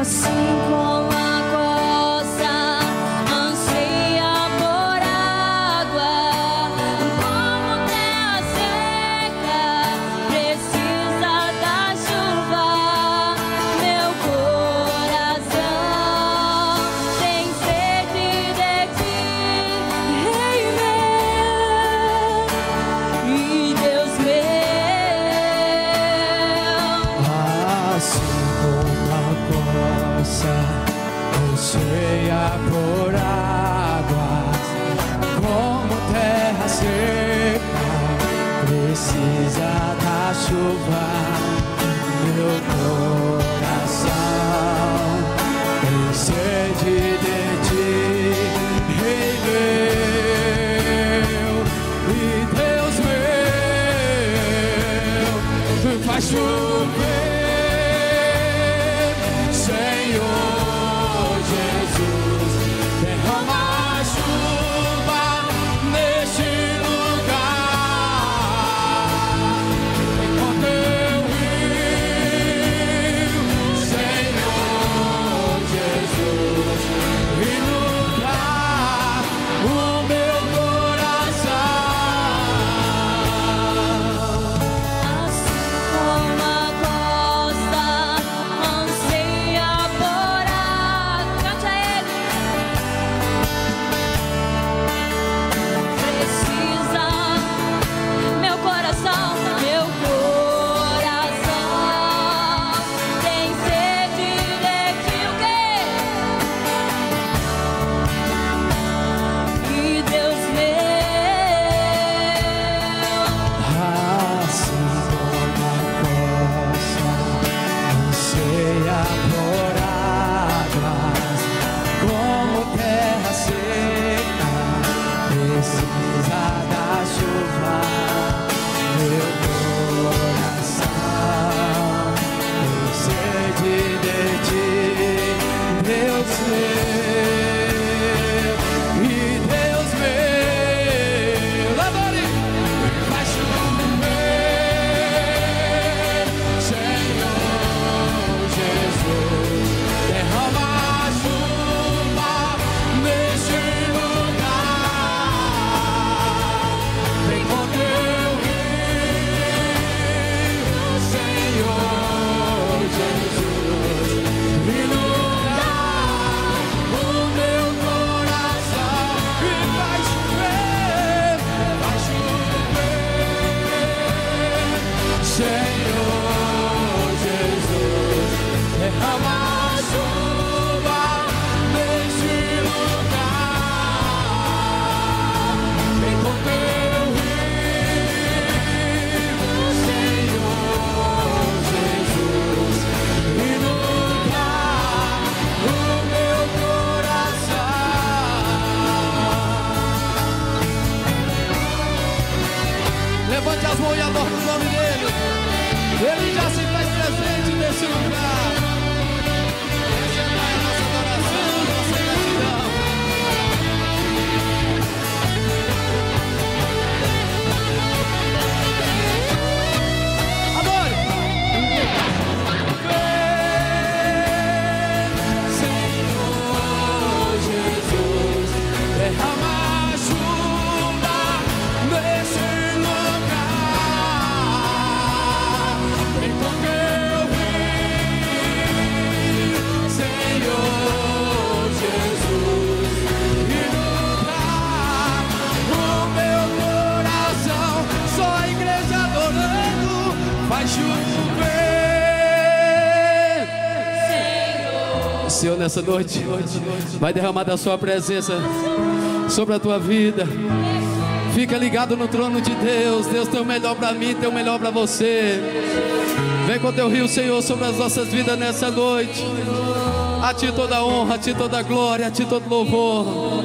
Assim como anseia por águas, como terra seca precisa da chuva, meu coração tem sede de ti, Levante as mãos e adore o nome dele. Ele já se faz presente nesse lugar. Vai chover. O Senhor, nessa noite, vai derramar da Sua presença sobre a tua vida. Fica ligado no trono de Deus. Deus tem o melhor para mim, tem o melhor para você. Vem com teu rio, Senhor, sobre as nossas vidas nessa noite. A ti toda honra, a ti toda glória, a ti todo louvor.